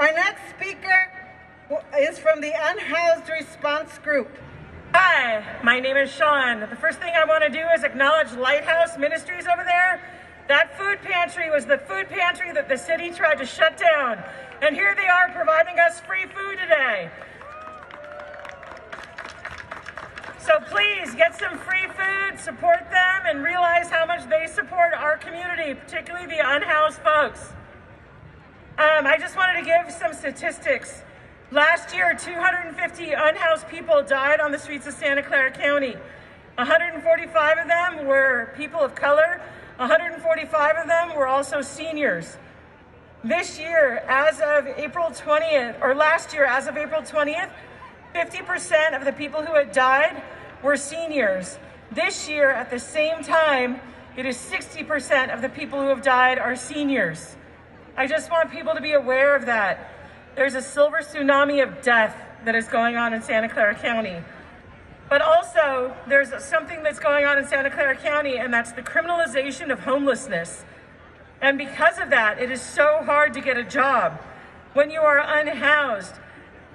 Our next speaker is from the Unhoused Response Group. Hi, my name is Shaunn. The first thing I want to do is acknowledge Lighthouse Ministries over there. That food pantry was the food pantry that the city tried to shut down. And here they are providing us free food today. So please get some free food, support them, and realize how much they support our community, particularly the unhoused folks. Um, I just wanted to give some statistics. Last year, 250 unhoused people died on the streets of Santa Clara County. 145 of them were people of color. 145 of them were also seniors. This year, as of April 20th, or last year, as of April 20th, 50% of the people who had died were seniors. This year, at the same time, it is 60% of the people who have died are seniors. I just want people to be aware of that. There's a silver tsunami of death that is going on in Santa Clara County. But also, there's something that's going on in Santa Clara County, and that's the criminalization of homelessness. And because of that, it is so hard to get a job. When you are unhoused,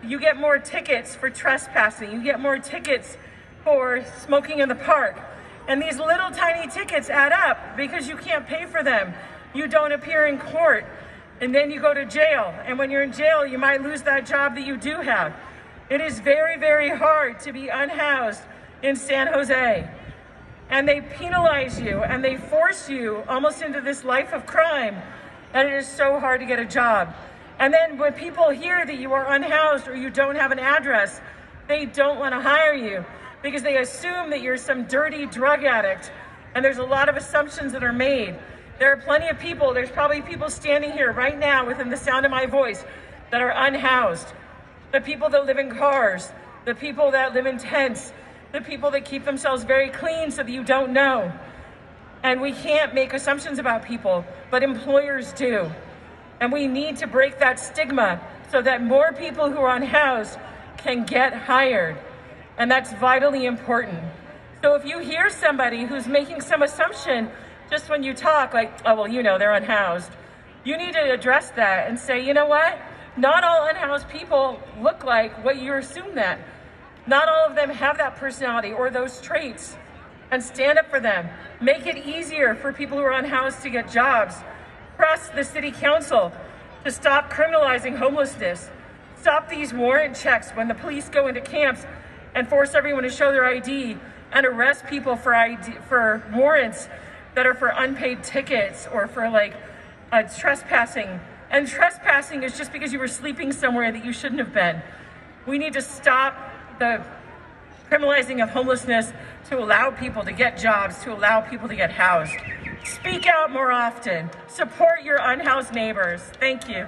you get more tickets for trespassing, you get more tickets for smoking in the park. And these little tiny tickets add up because you can't pay for them. You don't appear in court and then you go to jail. And when you're in jail, you might lose that job that you do have. It is very, very hard to be unhoused in San Jose. And they penalize you and they force you almost into this life of crime. And it is so hard to get a job. And then when people hear that you are unhoused or you don't have an address, they don't want to hire you because they assume that you're some dirty drug addict. And there's a lot of assumptions that are made. There are plenty of people, there's probably people standing here right now within the sound of my voice that are unhoused. The people that live in cars, the people that live in tents, the people that keep themselves very clean so that you don't know. And we can't make assumptions about people, but employers do. And we need to break that stigma so that more people who are unhoused can get hired. And that's vitally important. So if you hear somebody who's making some assumption just when you talk like, oh, well, you know, they're unhoused, you need to address that and say, you know what? Not all unhoused people look like what you assume that. Not all of them have that personality or those traits. And stand up for them. Make it easier for people who are unhoused to get jobs. Press the city council to stop criminalizing homelessness. Stop these warrant checks when the police go into camps and force everyone to show their ID and arrest people for ID, for warrants that are for unpaid tickets or for like uh, trespassing. And trespassing is just because you were sleeping somewhere that you shouldn't have been. We need to stop the criminalizing of homelessness to allow people to get jobs, to allow people to get housed. Speak out more often. Support your unhoused neighbors. Thank you.